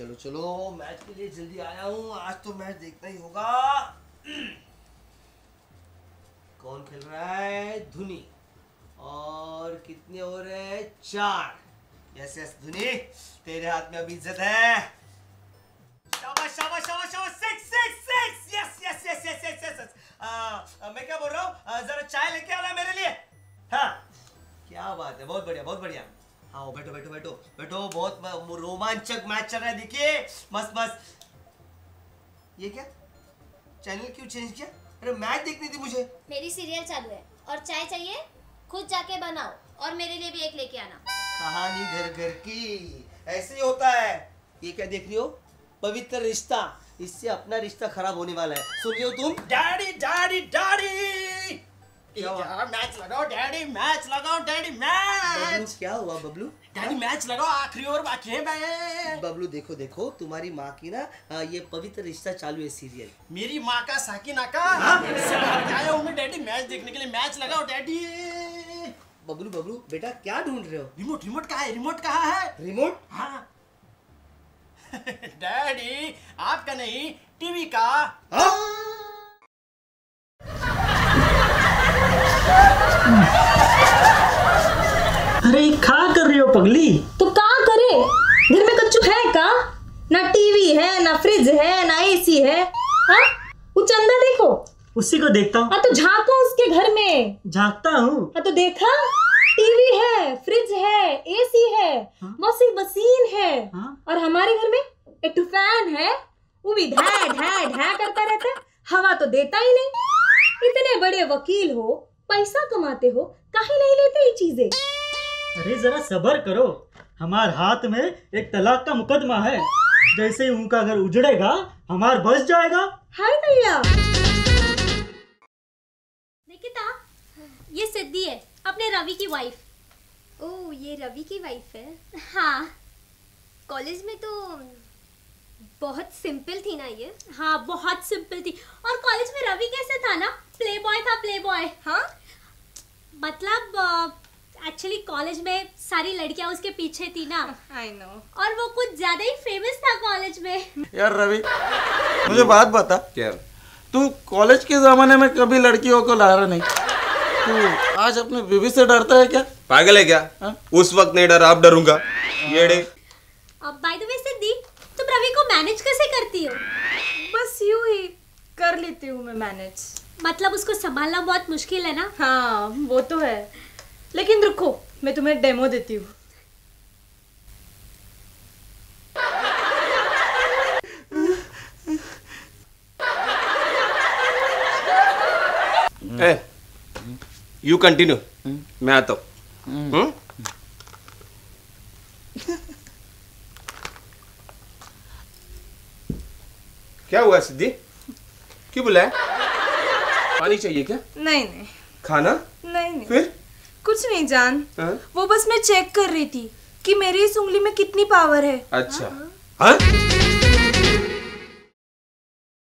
चलो चलो मैच के लिए जल्दी आया हूँ। आज तो मैच देखना ही होगा। कौन खेल रहा है? धुनी। और कितने हो रहे हैं? चार। यस यस, धुनी, तेरे हाथ में अभी इज़्ज़त है। शाबाश शाबाश शाबाश शाबाश। Yes yes yes yes yes yes मैं क्या बोल रहा हूँ? जरा चाय लेके आना मेरे लिए। हाँ। क्या बात है, बहुत बढ़िया बहुत बढ़िया। आओ बैठो बैठो बैठो बैठो बहुत रोमांचक मैच चल रहा है देखिए मस्त मस्त। ये क्या? चैनल क्यों चेंज किया? अरे मैच देखनी थी मुझे। मेरी सीरियल चालू है और चाय चाहिए? खुद जाके बनाओ और मेरे लिए भी एक लेके आना। कहानी घर घर की ऐसे ही होता है। ये क्या देख रही हो? पवित्र रिश्ता इससे अपना रिश्ता खराब होने वाला है। सुन रही हो तुम? डैडी डैडी डैडी क्या? हुआ? मैच लगाओ डैडी मैच लगाओ डैडी बबलू मैच क्या हुआ बबलू? डैडी मैच लगाओ आखिरी ओवर बाकी है मैं बबलू देखो देखो तुम्हारी माँ की ना ये पवित्र रिश्ता चालू है सीरियल। मेरी माँ का साकिना का इससे बाहर के आया हूँ? मैं डैडी मैच देखने के लिए मैच लगाओ डैडी बबलू बबलू बेटा क्या ढूंढ रहे हो? रिमोट रिमोट कहाँ है? रिमोट कहाँ है? रिमोट हाँ। डैडी आपका नहीं टीवी का। हाँ? अरे क्या कर रही हो पगली? तो का करे? घर में कच्चू है का ना टीवी है ना फ्रिज है ना एसी है। हाँ? वो चंदा देखो। उसी को देखता हूँ। हाँ तो झांको उसके घर में। झांकता हूँ? हाँ तो देखा? टीवी है फ्रिज है एसी है हाँ? वॉशिंग मशीन है। हाँ? और हमारे घर में एक फ़ैन है। वो भी ढै ढै ढै करता रहता है। हवा तो देता ही नहीं। इतने बड़े वकील हो पैसा कमाते हो काहे नहीं लेते ये चीज़ें? अरे जरा सबर करो। हमार हाथ में एक तलाक का मुकदमा है। जैसे ही उनका घर उजड़ेगा हमार बस जाएगा। हाय भैया। निकिता ये सिद्धि है अपने रवि की वाइफ ओ ये रवि की वाइफ है? हाँ। कॉलेज में तो बहुत सिंपल थी ना ये? हाँ बहुत सिंपल थी और कॉलेज में रवि कैसे था ना प्ले बॉय था प्ले बॉय हाँ मतलब एक्चुअली कॉलेज में सारी लड़कियाँ उसके पीछे थी ना। आई नो और वो कुछ ज़्यादा ही फ़ेमस था कॉलेज में। यार रवि मुझे बात बता। क्या? तू कॉलेज के जमाने में कभी लड़कियों को लाया नहीं? तू आज अपनी बीवी से डरता है क्या? पागल है क्या? हाँ? उस वक्त नहीं डरा अब डरूँगा। येड़े अब बाय द वे सिद्धि तुम रवि को मैनेज कैसे करती हो? बस यूँ ही कर लेती हूँ मैं मैनेज मतलब उसको संभालना बहुत मुश्किल है ना? हाँ वो तो है। लेकिन रुको मैं तुम्हें डेमो देती हूँ। यू कंटिन्यू मैं आता हूँ। हम्म? क्या हुआ सिद्धि? क्यों बुलाया? पानी चाहिए क्या? नहीं नहीं। खाना? नहीं नहीं। फिर? कुछ नहीं जान। आ? वो बस मैं चेक कर रही थी कि मेरी इस उंगली में कितनी पावर है। अच्छा। हाँ?